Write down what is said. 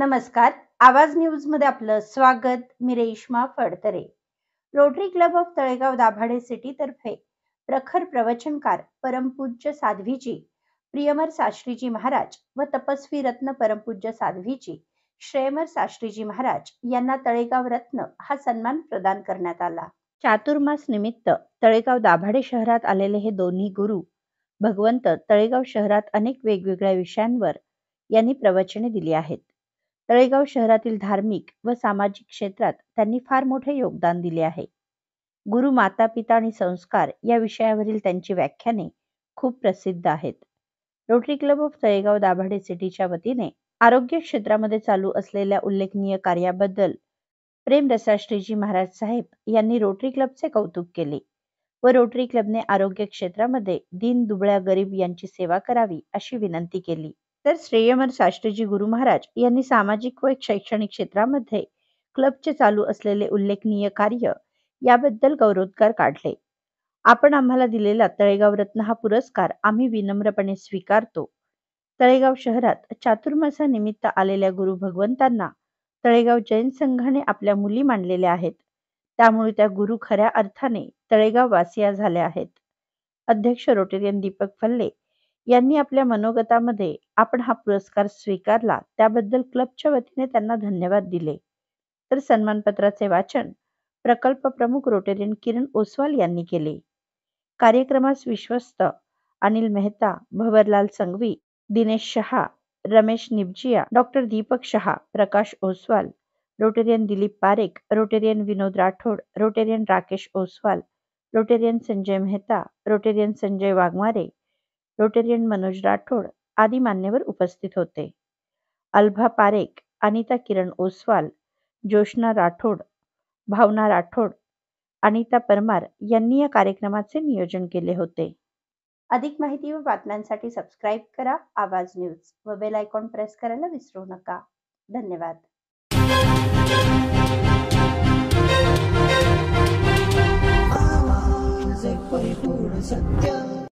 नमस्कार. आवाज न्यूजमध्ये आपलं स्वागत. मी Reshma Phadtare. Rotary Club of Talegaon Dabhade city तर्फे प्रखर प्रवचनकार परमपूज्य साध्वीजी प्रियमर शास्त्रीजी महाराज व तपस्वी रत्न परमपूज्य साध्वीजी श्रेयमर शास्त्रीजी महाराज यांना तळेगाव रत्न हा सन्मान प्रदान करण्यात आला. चातुर्मास निमित्त तळेगाव दाभाडे शहरात आलेले हे दोन्ही गुरु भगवंत तळेगाव शहरात अनेक वेगवेगळ्या विषयांवर यांनी प्रवचने दिली आहेत. तळेगाव शहरातील धार्मिक व सामाजिक क्षेत्रात त्यांनी फार मोठे योगदान दिले आहे. गुरु माता पिता आणि संस्कार या विषयावरील त्यांची व्याख्याने खूप प्रसिद्ध आहेत. Rotary Club of Talegaon Dabhade सिटीच्या वतीने आरोग्य क्षेत्रामध्ये चालू असलेल्या उल्लेखनीय कार्याबद्दल प्रेम रसाश्रीजी महाराज साहेब यांनी रोटरी क्लबचे कौतुक केले व रोटरी क्लबने आरोग्य क्षेत्रामध्ये दिन दुबळ्या गरीब यांची सेवा करावी अशी विनंती केली. तर श्रेयमर शास्त्रीजी गुरु महाराज यांनी सामाजिक व शैक्षणिक क्षेत्रामध्ये क्लबचे चालू असलेले उल्लेखनीय कार्य याबद्दल गौरवोद्गार काढले. आपण आम्हाला दिलेला तळेगाव रत्न हा पुरस्कार आम्ही विनम्रपणे स्वीकारतो. तळेगाव शहरात चातुर्मासानिमित्त आलेल्या गुरु भगवंतांना तळेगाव जैन संघाने आपल्या मुली मांडलेल्या आहेत. त्यामुळे त्या गुरु खऱ्या अर्थाने तळेगाव वासिया झाल्या आहेत. अध्यक्ष रोटेरियन दीपक फल्ले यांनी आपल्या मनोगतामध्ये आपण हा पुरस्कार स्वीकारला त्याबद्दल क्लबच्या वतीने त्यांना धन्यवाद दिले. तर सन्मानपत्राचे वाचन प्रकल्प प्रमुख रोटेरियन किरण ओसवाल यांनी केले. कार्यक्रमास विश्वस्त Anil Mehta Bhavarlal Sanghvi Dinesh Shah Ramesh Nibjiya doctor Deepak Shah Prakash Oswal rotarian Dilip Parekh rotarian Vinod Rathod rotarian Rakesh Oswal rotarian Sanjay Mehta rotarian Sanjay Waghmare rotarian Manoj Rathod आदी मान्यवर उपस्थित होते. अल्भा पारेख अनिता किरण ओसवाल जोशना राठोड भावना राठोड अनिता परमार यांनी या कार्यक्रमाचे नियोजन केले होते. अधिक माहिती व बातम्यांसाठी सबस्क्राईब करा आवाज न्यूज व बेल आयकॉन प्रेस करायला विसरू नका. धन्यवाद.